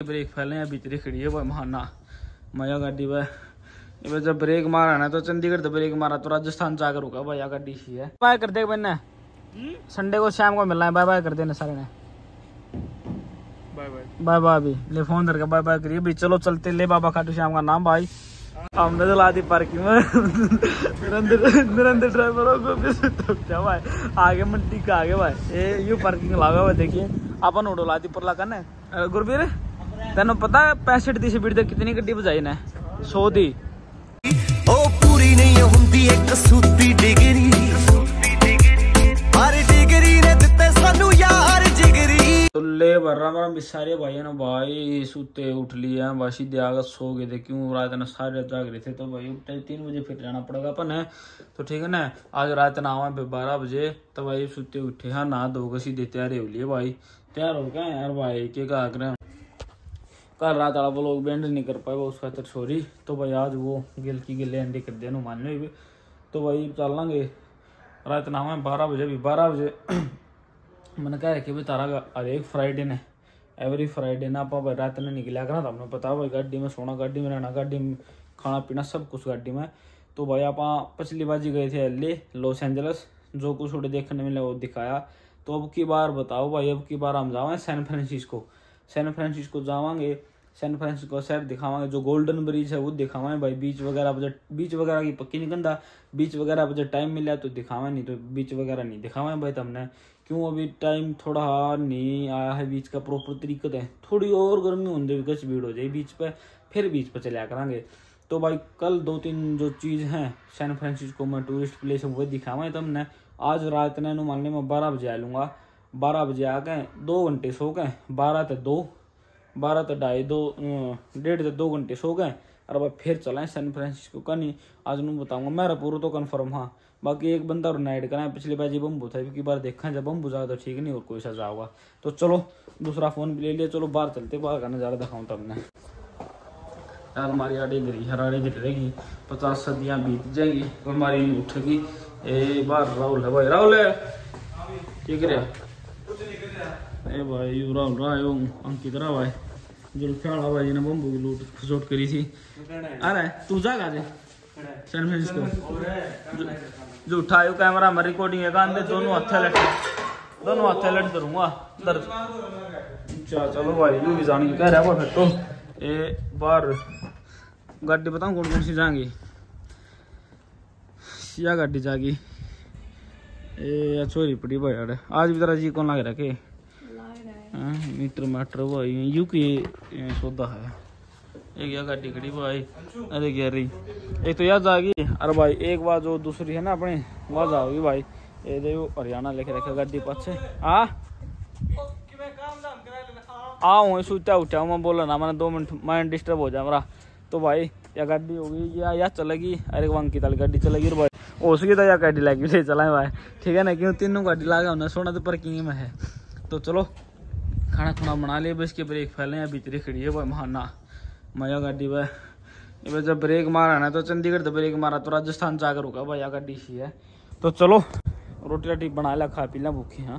Break फैले हैं भीतरी खड़ी है भाई महाना। मज़ा गाड़ी भाई भाई जब ब्रेक मारा ना तो चंडीगढ़ तो ब्रेक मारा तो राजस्थान जाकर रुका भाई यहाँ गाड़ी सी है। बाय कर दे मैंने संडे को शाम को मिलना है बाय बाय कर देना सारे ने। बाय बाय अभी ले फ़ोन करके बाय बाय करिए। भाई चलो चलते ले बाबा खाटू श्याम का नाम भाई। हमने तो ला दी पार्किंग में। निरंतर ड्राइवरों को भी क्या भाई। आगे मंडी का आगे भाई। ये यू पार्किंग लगा हुआ देखिए। अपन उड़ो ला दी करने। अ, गुरबीर। तेन पता है पैंसठ दी स्पीड तक कितनी गड्डी बजाई ने सौ दी ਉਹ ਪੂਰੀ ਨਹੀਂ ਹੁੰਦੀ ਇੱਕ ਸੂਤੀ ਡਿਗਰੀ ਹਰ ਡਿਗਰੀ ਨੇ ਦਿੱਤੇ ਸਾਨੂੰ ਯਾਰ ਜਿਗਰੀ तो ले भर रहा हमारा सारे भाई है ना भाई सूते उठ लिए हैं बस सीधे आगे सो गए थे क्यों रात ना सारे जाग रहे थे तो भाई उठे तीन बजे फिर जाना पड़ेगा अपन है तो ठीक है ना आज रात ना आवा बारह बजे तो भाई सूते उठे हाँ नहा धो के सीधे तैयार हो लिए भाई तैयार हो गए यार भाई के का आग्रह कल रात वाला वो लोग बैंड नहीं कर पाए, वो उसका तो सॉरी तो भाई आज वो गिल की गिले अंडे कर दिया मान लो भी। तो भाई चल लेंगे। रात ना आवा बारह बजे भी, बारह बजे। मैंने कहा कि भाई तारा का एक फ्राइडे ने एवरी फ्राइडे ना आप रात ने निकला करना था हमने पता भाई, गाड़ी में सोना, गाड़ी में रहना, गाड़ी में खाना पीना, सब कुछ गाड़ी में। तो भाई आप पिछली बाजी गए थे एल लॉस एंजलस जो कुछ उड़े देखने मिले वो दिखाया। तो अब की बार बताओ भाई, अब की बार हम जाओ सैन फ्रांसिस्को सैन फ्रांसिस्को जावांगे सैन फ्रांसिस्को शहर दिखावांगे, जो गोल्डन ब्रिज है वो दिखावाएँ भाई। बीच वगैरह बजट बीच वगैरह की पक्की नहीं गंदा। बीच वगैरह बजट टाइम मिला तो दिखावा नहीं तो बीच वगैरह नहीं दिखावाएँ भाई तुमने क्यों अभी टाइम थोड़ा नहीं आया है बीच का प्रॉपर तरीके है थोड़ी और गर्मी होने भी कुछ भीड़ हो जाए बीच पर फिर बीच पर चला करांगे। तो भाई कल दो तीन जो चीज़ हैं सैन फ्रांसिस्को में टूरिस्ट प्लेस है, वो दिखावाएँ तुमने आज रात ने मान ली मैं बारह बजे आ लूँगा। बारह बजे आ गए, दो घंटे सो गए, बारह तो दो, बारह तो ढाई दो डेढ़ से दो घंटे सो गए, और भाई फिर चलाएँ सैन फ्रांसिस्को का नहीं। आज मैं बताऊँगा, मेरा पूरा तो कंफर्म हाँ। बाकी एक बंदा और नाइट कराए पिछली बार जी बम्बू था की बार देखा जब बम्बू जाएगा तो ठीक नहीं, और कोई सजा होगा। तो चलो, दूसरा फ़ोन भी ले लिया, चलो बाहर चलते बाहर का नज़ारा दिखाऊँ तब मैं यार, हमारी आड़ी गिरी, हर आड़ी गिर रहेगी, पचास सदियाँ बीत जाएँगी, और हमारी उठेगी। ए बार राहुल है भाई, राहुल है। ठीक है ए भाई यू राहुल रहा अंकित रहा भाई जुल्फिया भाई ने बम्बू की लूट खसोट करी थी अरे तू जागा आज सैन फ्रांसिस्को जो उठायो कैमरा में रिकॉर्डिंग है कान दोनों हाथे लट दोनों हाथे लट करूँगा दर्द अच्छा चलो भाई यू भी जाने कह रहा फिर तो ए बाहर गाड़ी बताऊँ कौन कौन सी जाएँगी या गाड़ी जागी. ए छोरी पड़ी भाई आज भी तेरा जी कौन लग रखे हाँ, मीटर माटर भाई यू की सौदा है एक यह गाड़ी खड़ी भाई अरे कह रही एक तो यह जागी अरे भाई एक बार जो दूसरी है ना अपनी वह जाओगी भाई ये देखो हरियाणा लेके रखे गाड़ी पाछे आ आओ सूता उठा मैं बोला ना मैंने दो मिनट माइंड डिस्टर्ब हो जाए मेरा तो भाई या गाड़ी होगी या या चलेगी अरे वंकी ताल गाड़ी चलेगी भाई हो सके तो या गाड़ी लगी ले चलाए भाई ठीक है ना क्यों तीनों गाड़ी लगा होना सोना तो पार्किंग में है तो चलो खाना खुना बना लिया बस के ब्रेक फैले हैं भीतरी खड़ी है भाई महाना। मज़ा गाड़ी भाई। ये भाई जब ब्रेक मारा ना तो चंडीगढ़ तो ब्रेक मारा तो राजस्थान जाकर रुका भाई या गाड़ी सी है। तो चलो रोटी राटी बना लिया खा पी लिया भूखी हाँ।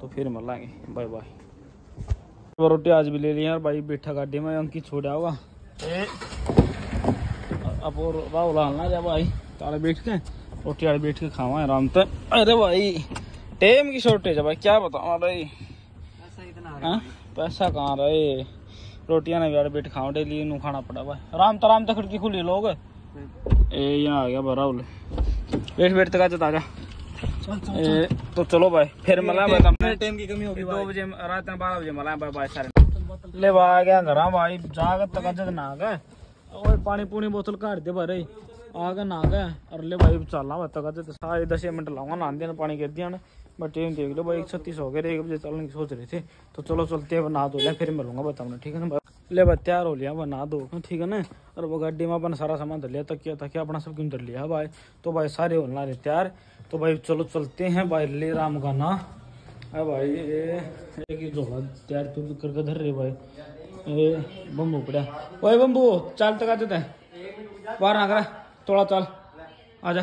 तो फिर मर मिलेंगे। Bye bye. रोटी आज भी ले लिया यार भाई बैठा गाड़ी में अंकित छोड़ा होगा अब और राहुल हालना जा भाई। तारे बैठ के रोटी आज बैठ के खावा आराम से। अरे भाई टेम की शॉर्टेज है भाई क्या बताऊँ भाई हाँ? पैसा कहाँ रहे रोटियाँ ने यार बैठ खाओ डेली खाना पड़ा भाई आराम तो आराम तो खिड़की खुली लोग। ए यहाँ आ गया बैठ बैठ तक आ जा ए, तो चलो भाई फिर मिला भाई तुमने। टाइम की कमी होगी दो बजे रात में बारह बजे मिला भाई भाई सारे। ले भाई आ गया घर भाई जागत तक ना गए ओए पानी पूनी बोतल काट दे भाई आ गए ना गए और ले भाई चलना तक सारे दस मिनट लाऊँगा नहा पानी कर दिया बट टाइम देख लो भाई, एक छत्तीस हो गए एक बजे चलने की सोच रहे थे। तो चलो चलते हैं नहा धो लिया फिर मिलूँगा भाई तुमने ठीक है ना? ले भाई, तैयार हो लिया भाई नहा दो, ठीक है ना? और वो गाड़ी में अपन सारा सामान धर लिया, तकिया तकिया अपना सब क्यों धर लिया भाई? तो भाई, सारे होना रहे तैयार। तो भाई, चलो चलते हैं भाई, ले राम का ना। अरे भाई एक ही झोला तैयार तू करके धर रहे भाई। ये बम्बू पड़ा। ओए बम्बू चाल तक जाते हैं। बाहर ना करा, थोड़ा चल। आजा।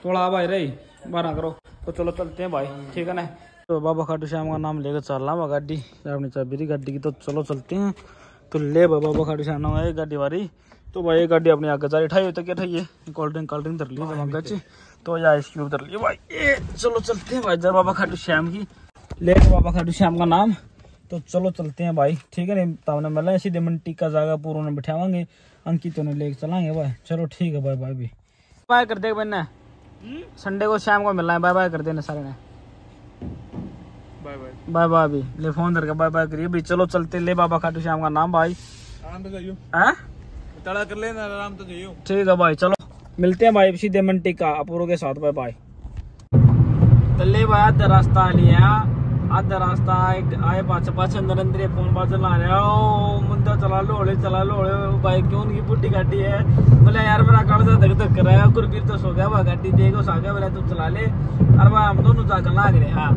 थोड़ा भाई, रही। बाहर ना करो। तो चलो चलते हैं भाई, ठीक है ना? तो बाबा खाटू श्याम का नाम लेकर चल रहा हूँ गाड़ी। अपनी चाबी गाड़ी की तो चलो चलते हैं। तो ले बाबा खाटू श्याम नाम है गाड़ी वाली तो भाई ये गाड़ी अपनी आगे जा रही ठाई तो क्या ठाई कोल्ड ड्रिंक कोल्ड ड्रिंक धर ली तो या आइस क्यूब धर भाई ये, चलो चलते हैं भाई जरा बाबा खाटू श्याम की। ले बाबा खाटू श्याम का नाम। तो चलो चलते हैं भाई, ठीक है नहीं तब मिला सीधे मंटी का जागा पूरा ने बिठावांगे। अंकित ने लेके चलाएँगे भाई। चलो ठीक है भाई भाई भी। बाय कर दे मैंने संडे को शाम को मिलना है। बाय बाय कर देना सारे ने। बाय बाय बाय बाय भी। ले फ़ोन करके बाय बाय करिए। भाई चलो चलते। ले बाबा खाटू श्याम का नाम भाई। आराम से जाइयो। तड़ा कर लेना आराम से जाइयो। ठीक है भाई चलो। मिलते हैं भाई सीधे मंटी का अपूर्व के साथ। बाय बाय तो ले भाई रास्ता लिया। आधा रास्ता आए आए पाछे पाछे नरेंद्र फ़ोन पर चला रहा ओ, मुंडा चला लो हौले चला लो हौले भाई, क्यों उनकी बुढ़ी गाड़ी है? बोले, यार, मेरा काल से धक धक कर रहा है। गुरबीर तो सो गया वह गाड़ी देखो सो गया, बोले, तू चला ले। अरे भाई, हम दोनों जाकर लाग रहे हाँ।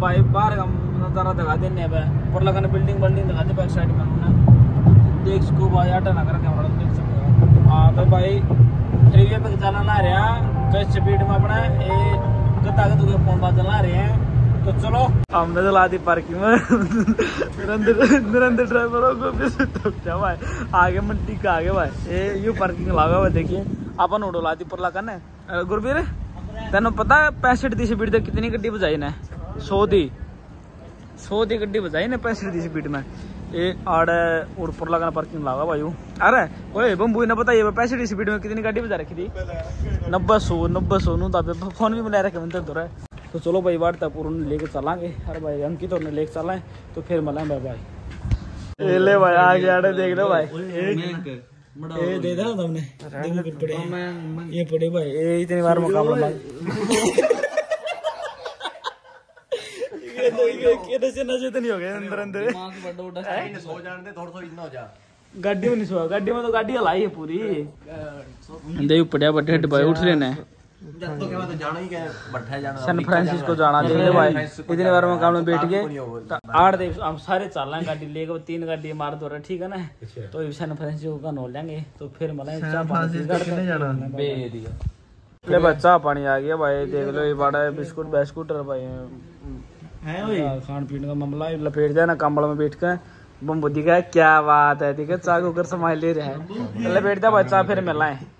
भाई, बाहर का नज़ारा दिखा देने भाई। पर लगन बिल्डिंग बिल्डिंग दिखा दे बैक साइड में हमने। देख सको, भाई, आटा ना कर कैमरा देख सकते हो तो भाई फ्रीवे पे चला ना रहा। कई स्पीड में अपना ये गत के फ़ोन पर चला रहे हैं। तो चलो। हमने चला दी पार्किंग में। निरंतर ड्राइवरों को भी तो क्या भाई? आगे मंडी का आगे भाई। ये यू पार्किंग लगा हुआ देखिए। अपन उड़ो ला दी पर लगा ने गुरबीर, तेन पता है पैंसठ दी स्पीड तक कितनी गड्डी बजाई ने? सौ दी। सौ दी गड्डी बजाई ने पैंसठ दी स्पीड में। ये आड़े ऊपर लगा पार्किंग लगा भाई अरे, ओए बम्बू ने बताइए पैंसठ दी स्पीड में कितनी गाड़ी बजा रखी थी? नब्बे सौ नब्बे सौ, नू फ़ोन भी मिला रखे मंदिर तो तो चलो भाई बार तक पूर्ण लेके चलांगे। अरे भाई अंकित और लेके चलाए तो फिर मिला भाई भाई ले भाई आ गया देख लो भाई। ये दे दो तुमने। देखो पड़े ये पड़े भाई। ये इतनी बार मुकाबला ये तो ये नशे नशे तो नहीं हो गए अंदर अंदर। सो जाने दे थोड़ा थोड़ा इतना हो जा। गाड़ी में नहीं सोया गाड़ी में तो गाड़ी हलाई है पूरी। देव पड़िया बड़े हट भाई उठ रहे ने तो तो ही फ्रांसिस्को जाना देख ले बार में काम में बैठ गए। तो आठ देख हम सारे चल रहे हैं गाड़ी लेके तीन गाड़ी मार दो ठीक है ना? तो सैन फ्रांसिस्को का नौ लेंगे। तो फिर मतलब दिया। ले बच्चा पानी आ गया भाई देख लो ये बड़ा बिस्कुट बिस्कुट और भाई। खान पीने का मामला लपेट जाए ना कंबल में बैठ कर बम्बू दिखा क्या बात है ठीक है? चाकू कर समाई ले रहा है। लपेट जा बच्चा फिर मिला है